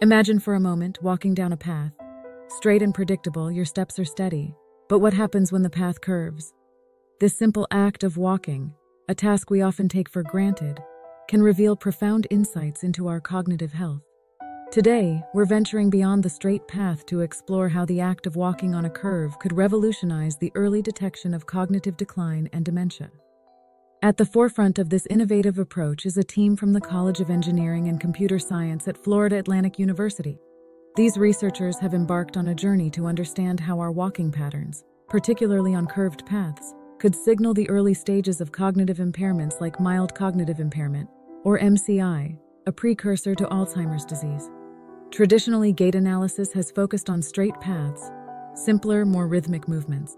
Imagine for a moment walking down a path. Straight and predictable, your steps are steady. But what happens when the path curves? This simple act of walking, a task we often take for granted, can reveal profound insights into our cognitive health. Today, we're venturing beyond the straight path to explore how the act of walking on a curve could revolutionize the early detection of cognitive decline and dementia. At the forefront of this innovative approach is a team from the College of Engineering and Computer Science at Florida Atlantic University. These researchers have embarked on a journey to understand how our walking patterns, particularly on curved paths, could signal the early stages of cognitive impairments like mild cognitive impairment, or MCI, a precursor to Alzheimer's disease. Traditionally, gait analysis has focused on straight paths, simpler, more rhythmic movements.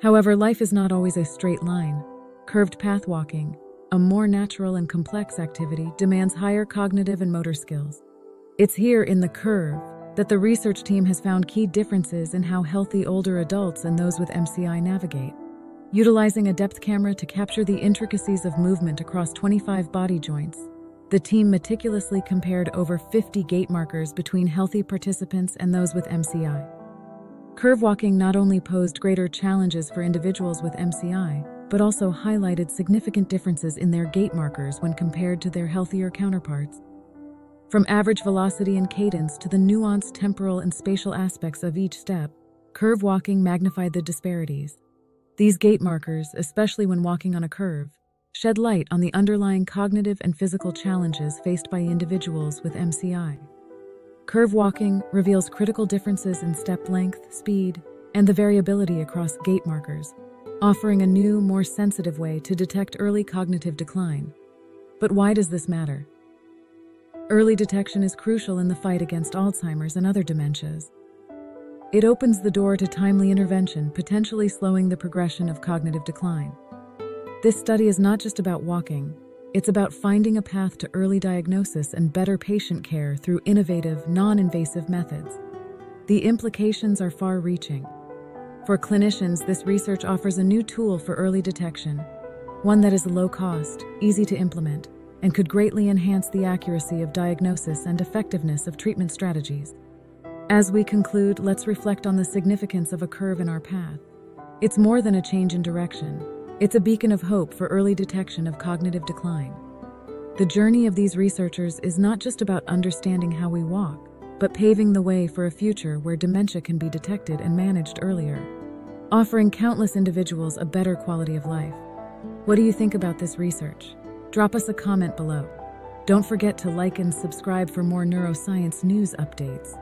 However, life is not always a straight line. Curved path walking, a more natural and complex activity, demands higher cognitive and motor skills. It's here in the curve that the research team has found key differences in how healthy older adults and those with MCI navigate. Utilizing a depth camera to capture the intricacies of movement across 25 body joints, the team meticulously compared over 50 gait markers between healthy participants and those with MCI. Curve walking not only posed greater challenges for individuals with MCI, but also highlighted significant differences in their gait markers when compared to their healthier counterparts. From average velocity and cadence to the nuanced temporal and spatial aspects of each step, curve walking magnified the disparities. These gait markers, especially when walking on a curve, shed light on the underlying cognitive and physical challenges faced by individuals with MCI. Curve walking reveals critical differences in step length, speed, and the variability across gait markers, offering a new, more sensitive way to detect early cognitive decline. But why does this matter? Early detection is crucial in the fight against Alzheimer's and other dementias. It opens the door to timely intervention, potentially slowing the progression of cognitive decline. This study is not just about walking, it's about finding a path to early diagnosis and better patient care through innovative, non invasive methods. The implications are far reaching. For clinicians, this research offers a new tool for early detection, one that is low cost, easy to implement, and could greatly enhance the accuracy of diagnosis and effectiveness of treatment strategies. As we conclude, let's reflect on the significance of a curve in our path. It's more than a change in direction, it's a beacon of hope for early detection of cognitive decline. The journey of these researchers is not just about understanding how we walk, but paving the way for a future where dementia can be detected and managed earlier offering countless individuals a better quality of life. What do you think about this research? Drop us a comment below. Don't forget to like and subscribe for more neuroscience news updates.